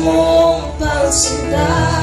hamba At